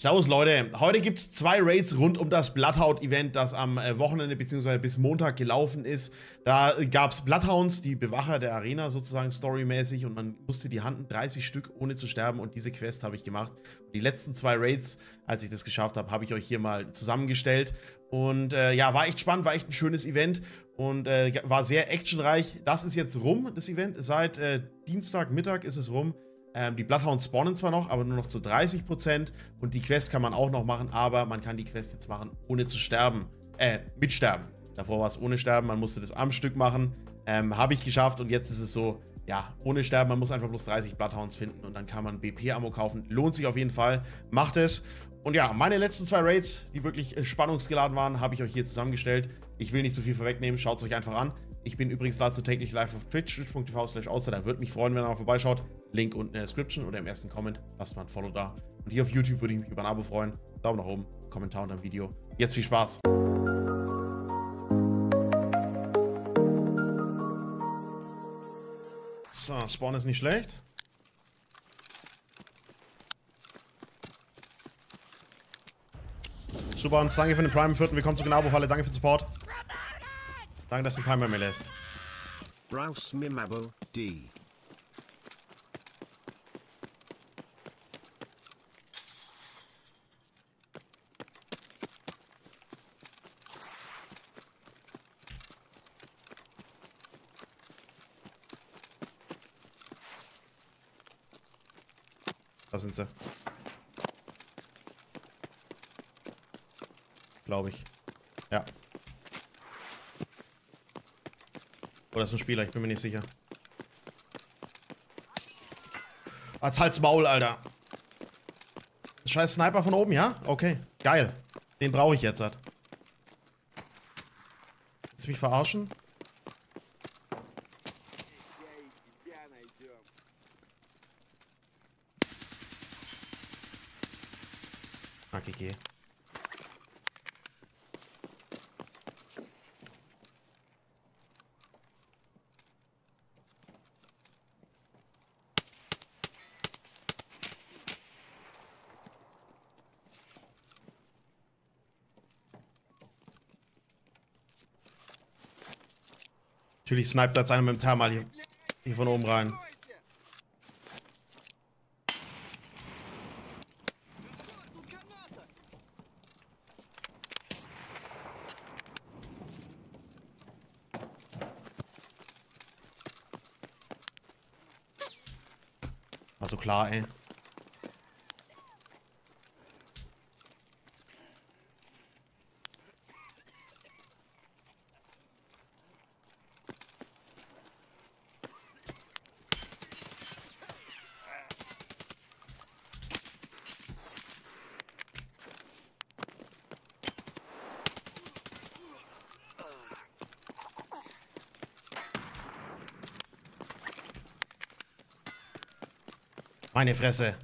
Servus Leute, heute gibt es zwei Raids rund um das Bloodhound-Event, das am äh, Wochenende bzw. bis Montag gelaufen ist. Da gab es Bloodhounds, die Bewacher der Arena sozusagen storymäßig und man musste die Handen 30 Stück ohne zu sterben und diese Quest habe ich gemacht. Und die letzten zwei Raids, als ich das geschafft habe, habe ich euch hier mal zusammengestellt und äh, ja, war echt spannend, war echt ein schönes Event und äh, war sehr actionreich. Das ist jetzt rum, das Event. Seit äh, Dienstagmittag ist es rum. Ähm, die Bloodhounds spawnen zwar noch, aber nur noch zu 30%. Und die Quest kann man auch noch machen, aber man kann die Quest jetzt machen, ohne zu sterben. Äh, mit Sterben. Davor war es ohne Sterben, man musste das am Stück machen. Ähm, Habe ich geschafft und jetzt ist es so, ja, ohne Sterben, man muss einfach bloß 30 Bloodhounds finden und dann kann man BP-Ammo kaufen. Lohnt sich auf jeden Fall, macht es. Und ja, meine letzten zwei Raids, die wirklich äh, spannungsgeladen waren, habe ich euch hier zusammengestellt. Ich will nicht zu viel vorwegnehmen, schaut es euch einfach an. Ich bin übrigens dazu täglich live auf Twitch, twitch.tv slash Da würde mich freuen, wenn ihr mal vorbeischaut. Link unten in der Description oder im ersten Comment. Lasst mal ein Follow da. Und hier auf YouTube würde ich mich über ein Abo freuen. Daumen nach oben, Kommentar unter dem Video. Jetzt viel Spaß. So, Spawn ist nicht schlecht. Super, und danke für den Prime im vierten. Willkommen zu Gnabo-Falle. Danke für den Support. Danke, dass du bei mir lässt. Browse Mimabo D. Da sind sie. Glaube ich. Ja. Oder ist ein Spieler, ich bin mir nicht sicher. Als Hals Maul, Alter. Scheiß Sniper von oben, ja? Okay, geil. Den brauche ich jetzt. Willst du mich verarschen? AGG. Natürlich sniped als einer mit dem Thermal hier, hier von oben rein. War so klar, ey. Meine Fresse.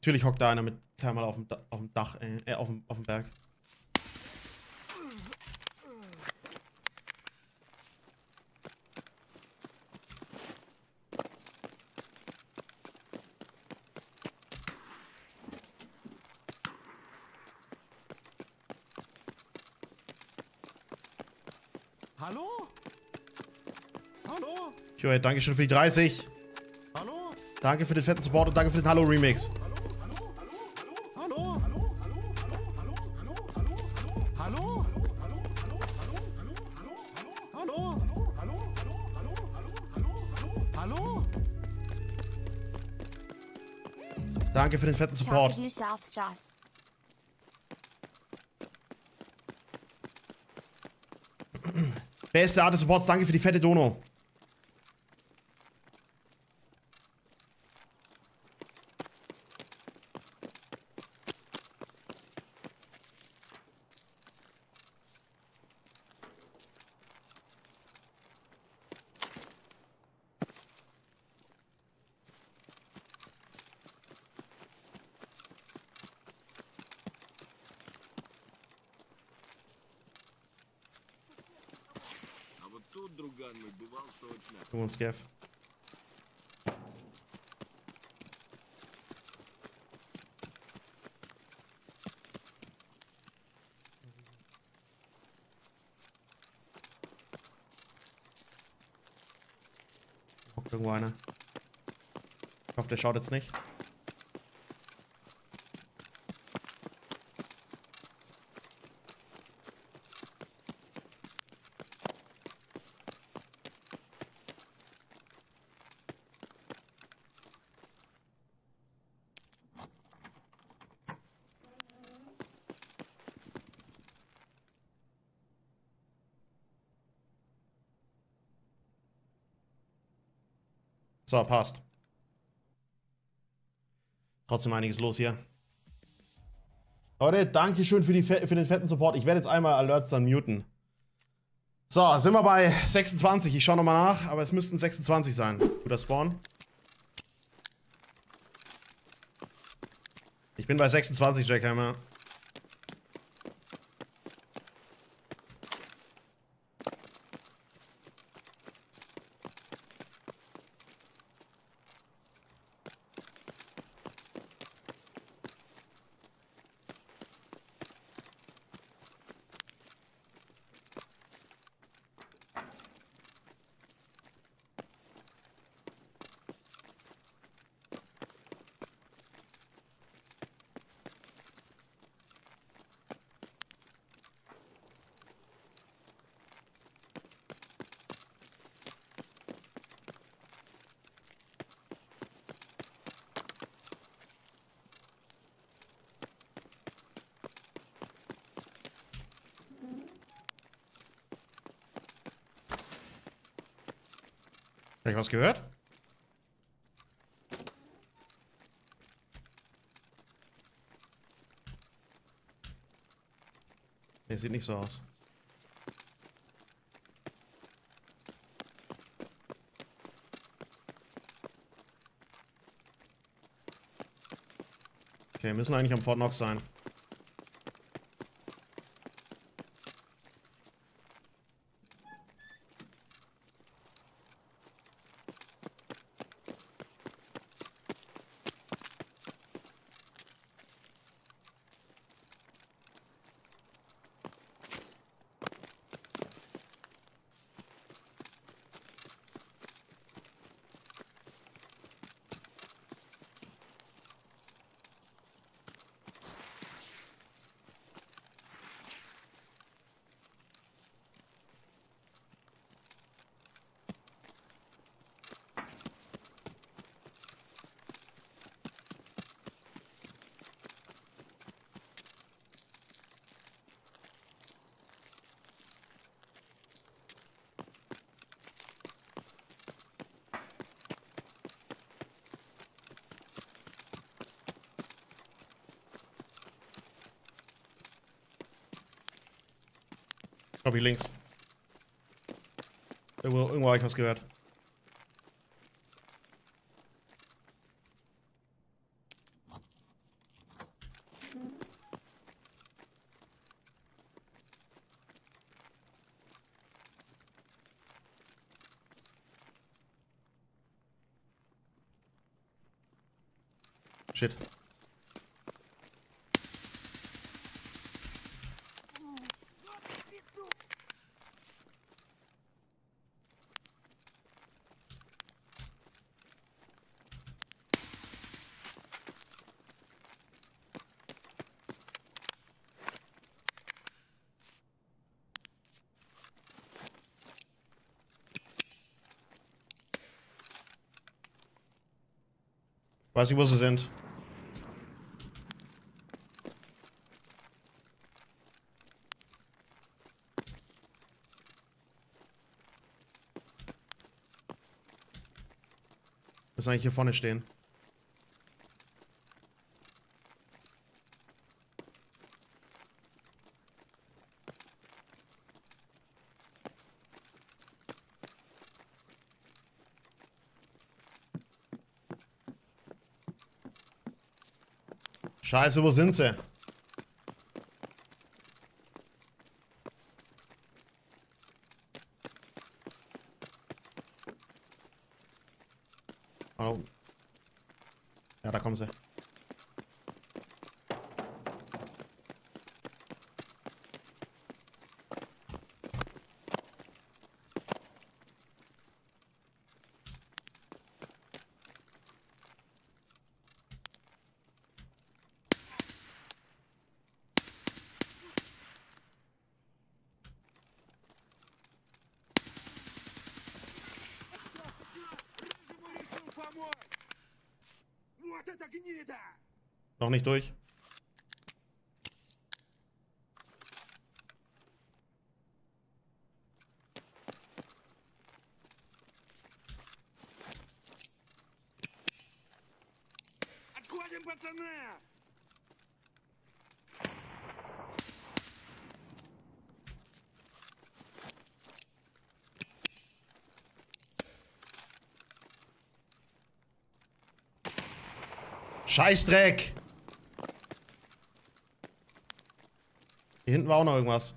Natürlich hockt da einer mit Thermal auf dem, auf dem Dach, äh, auf dem, auf dem Berg. Hallo? Hallo? Joey, danke schön für die 30. Hallo? Danke für den fetten Support und danke für den Hallo-Remix. Hallo? Hallo? Hallo? Hallo? Danke für den fetten Support. Beste Art des Supports, danke für die fette Dono. друган мой, бывал точно. Gucken wir uns Gav. Hockt irgendwo einer. Ich hoffe, der schaut jetzt nicht. So, passt. Trotzdem einiges los hier. Leute, danke schön für, für den fetten Support. Ich werde jetzt einmal Alerts dann muten. So, sind wir bei 26. Ich schaue nochmal nach, aber es müssten 26 sein. Guter Spawn. Ich bin bei 26, Jackhammer. Hab ich was gehört? Nee, sieht nicht so aus. Okay, müssen eigentlich am Fort Knox sein. Copy links. Irgendwo, irgendwo habe ich was gehört. Shit. Weiß ich, wo sie sind. Müssen eigentlich hier vorne stehen. Scheiße, wo sind sie? Hallo. Ja, da kommen sie. Noch nicht durch. Scheißdreck! Hinten war auch noch irgendwas.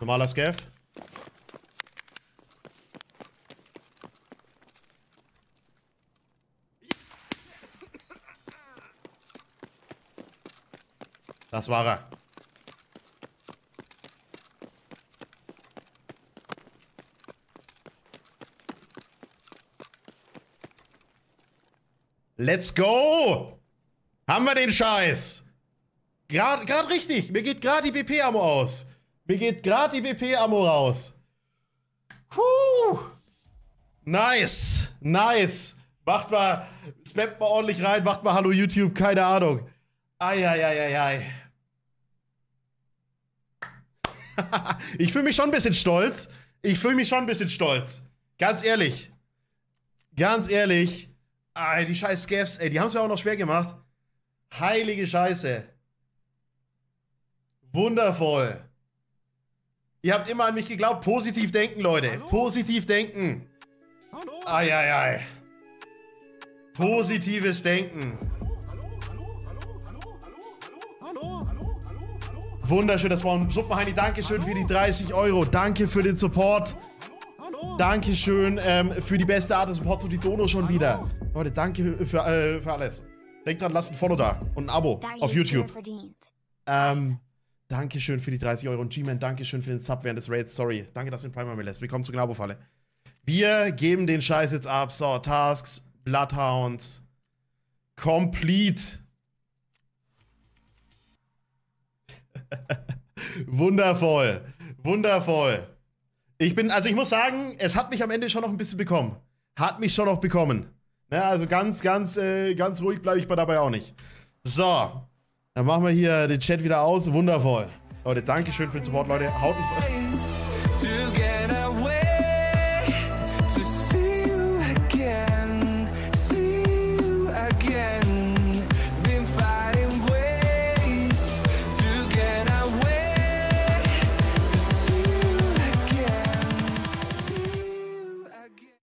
Normaler Scav. Das war er. Let's go! Haben wir den Scheiß? Gerade richtig. Mir geht gerade die BP-Ammo aus. Mir geht gerade die BP-Ammo raus. Puh. Nice. Nice. Macht mal, spammt mal ordentlich rein, macht mal Hallo YouTube, keine Ahnung. Eieieiei. ich fühle mich schon ein bisschen stolz. Ich fühle mich schon ein bisschen stolz. Ganz ehrlich. Ganz ehrlich. Ey, die scheiß Scavs, ey, die haben es mir auch noch schwer gemacht. Heilige Scheiße. Wundervoll. Ihr habt immer an mich geglaubt. Positiv denken, Leute. Hallo? Positiv denken. Hallo? Ai, ai, ai. Positives Denken. Wunderschön, das war ein Suppenheini. Dankeschön für die 30 Euro. Danke für den Support. Dankeschön ähm, für die beste Art des Supports und die Dono schon wieder. Leute, danke für, äh, für alles. Denkt dran, lasst ein Follow da und ein Abo Da auf YouTube. Ähm, Dankeschön für die 30 Euro. Und G-Man, Dankeschön für den Sub während des Raids. Sorry. Danke, dass du den Primer mir lässt. Willkommen zur Gnabo-Falle. Wir geben den Scheiß jetzt ab. So, Tasks, Bloodhounds. Complete. Wundervoll. Wundervoll. Ich bin, also ich muss sagen, es hat mich am Ende schon noch ein bisschen bekommen. Hat mich schon noch bekommen. Ne, also ganz, ganz, äh, ganz ruhig bleibe ich bei dabei auch nicht. So, dann machen wir hier den Chat wieder aus. Wundervoll. Leute, Dankeschön für den Support, Leute. Haut mich.